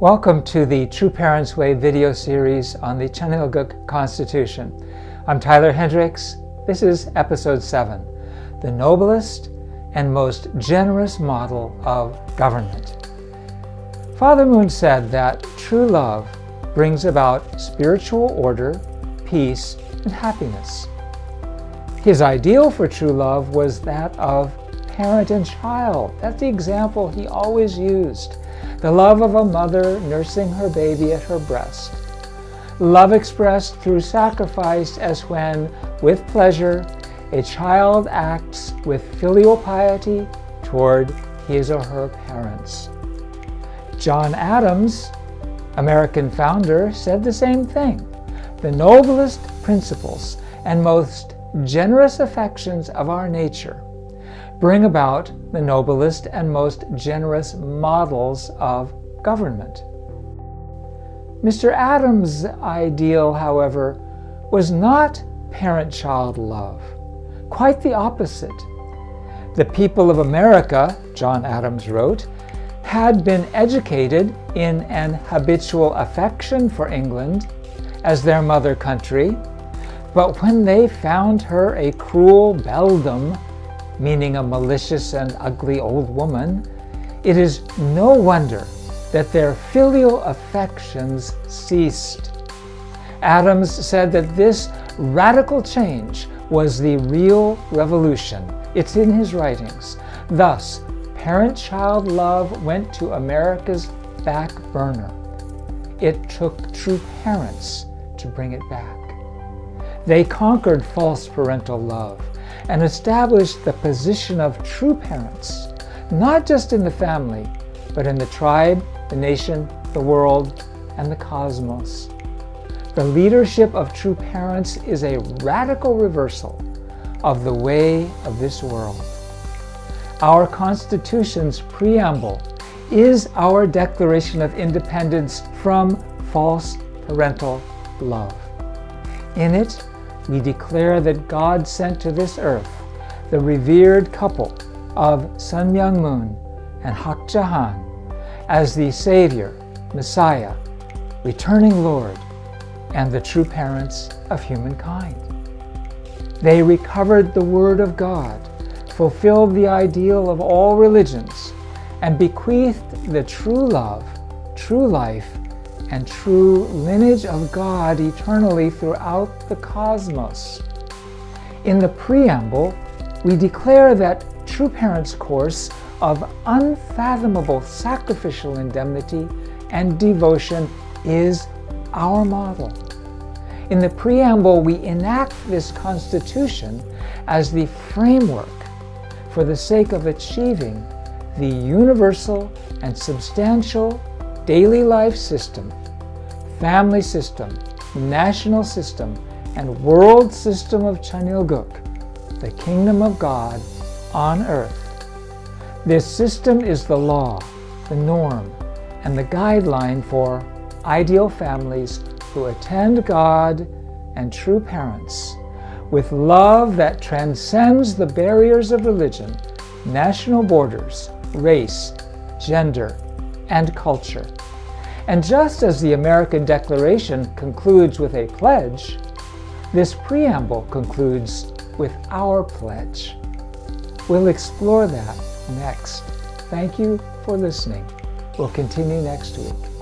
Welcome to the True Parents Way video series on the Cheon Il Guk Constitution. I'm Tyler Hendricks. This is episode 7 The Noblest and Most Generous Model of Government. Father Moon said that true love brings about spiritual order, peace, and happiness. His ideal for true love was that of parent and child. That's the example he always used the love of a mother nursing her baby at her breast. Love expressed through sacrifice as when, with pleasure, a child acts with filial piety toward his or her parents. John Adams, American founder, said the same thing. The noblest principles and most generous affections of our nature bring about the noblest and most generous models of government. Mr. Adams' ideal, however, was not parent child love. Quite the opposite. The people of America, John Adams wrote, had been educated in an habitual affection for England as their mother country, but when they found her a cruel beldam meaning a malicious and ugly old woman, it is no wonder that their filial affections ceased. Adams said that this radical change was the real revolution. It's in his writings. Thus, parent child love went to America's back burner. It took true parents to bring it back. They conquered false parental love and establish the position of true parents, not just in the family, but in the tribe, the nation, the world, and the cosmos. The leadership of true parents is a radical reversal of the way of this world. Our Constitution's preamble is our Declaration of Independence from false parental love. In it, we declare that God sent to this earth the revered couple of Sun Myung Moon and Hak Ja Han as the Savior, Messiah, returning Lord, and the true parents of humankind. They recovered the Word of God, fulfilled the ideal of all religions, and bequeathed the true love, true life, and true lineage of God eternally throughout the cosmos. In the preamble, we declare that True Parents' course of unfathomable sacrificial indemnity and devotion is our model. In the preamble, we enact this Constitution as the framework for the sake of achieving the universal and substantial daily life system, family system, national system, and world system of Cheon Il Guk, the kingdom of God on earth. This system is the law, the norm, and the guideline for ideal families who attend God and true parents with love that transcends the barriers of religion, national borders, race, gender, and culture. And just as the American Declaration concludes with a pledge, this preamble concludes with our pledge. We'll explore that next. Thank you for listening. We'll continue next week.